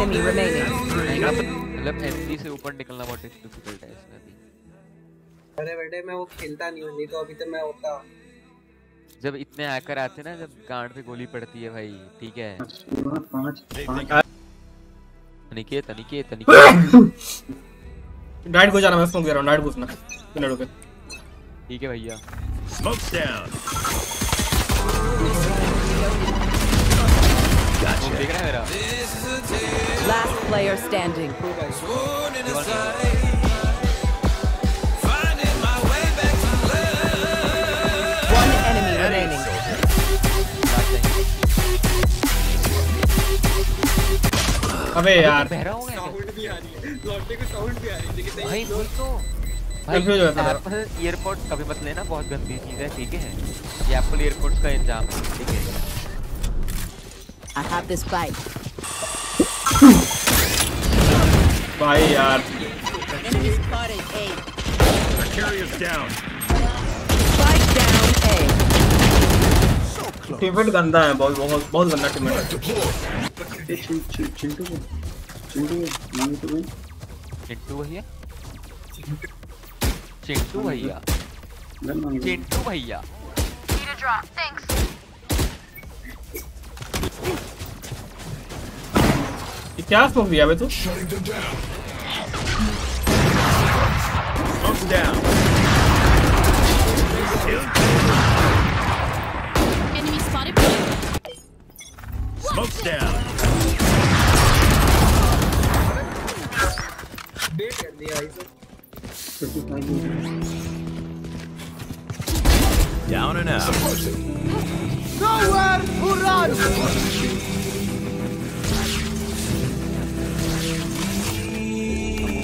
enemy remaining. मतलब MP से ऊपर निकलना बहुत डिफ़िकल्ट है इसमें भी। अरे बेटे मैं वो खेलता नहीं हूँ नहीं तो अभी तो मैं होता। जब इतने हैकर आते हैं ना जब गांड पे गोली पड़ती है भाई ठीक है। पाँच पाँच अनिकेत अनिकेत अनिकेत डाइट को जाना मैं स्मोक दे रहा हूँ डाइट घुसना बिना रुके। ठीक है भैया। Smoke's down. Player standing. One enemy remaining. अबे यार। साउंड भी आ रही है। लौटने को साउंड भी आ रही है। लेकिन नहीं भाई बोल। तो हो है। एप्पल कभी मत लेना बहुत गंदी चीज़ है ठीक है? ये एप्पल का इंतज़ाम ठीक है? I have this bite. भाई यार Enemy spotted A. Carrier's down. Spike down A. Teammate गंदा है बहुत बहुत बहुत गंदा टीममेट है चिंटू चिंटू को चिंटू मांग तो win. चिंटू भैया चिंटू भैया गन मांग चिंटू भैया ये क्या स्मोक दिया बे तू Smoke's down. Enemy spotted. Smoke's down. Date कर दिया भाई सब Down and out. हमको डर लग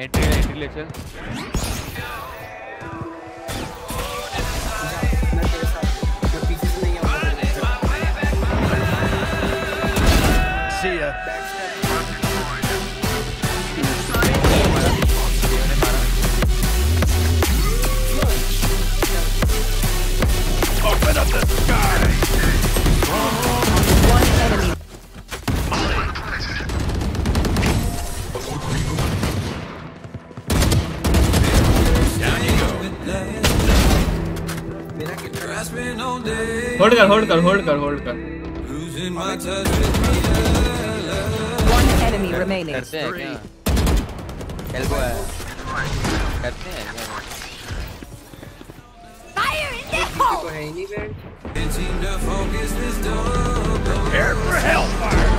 Entry entry ले होल्ड कर होल्ड कर होल्ड कर होल्ड कर One enemy remaining. करते हैं क्या एल्बो है करते हैं क्या तो है ही नहीं बैंड Prepare for hellfire.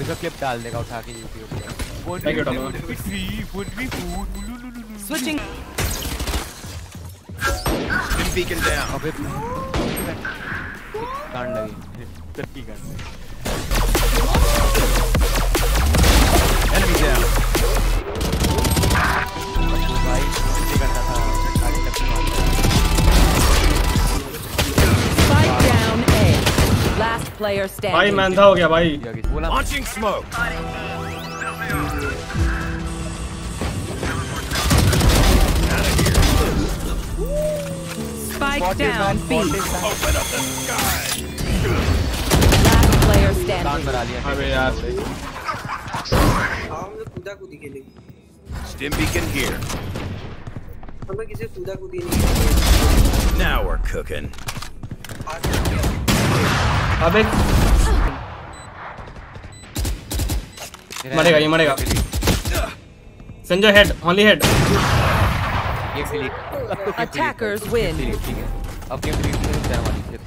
अभी तो क्लिप डाल देगा उठा के जीती पे स्विचिंग इन बीकन डाउन अबे कांड लगी। 30 कांड। player भाई standing. मैं अंधा हो गया भाई था बोला Launching smoke. Spike Spike down B. Open up the sky. Last player दान standing. बना लिया अबे यार हाँ हम लोग कूदा कूदी खेलेंगे Stim beacon here. हमें किसी कूदा कूदी नहीं खेलनी Now we're cooking. अबे मरेगा ये मरेगा। Sanjay head only head attackers win अब गेम रिलीज़ करने जा रहा हूँ।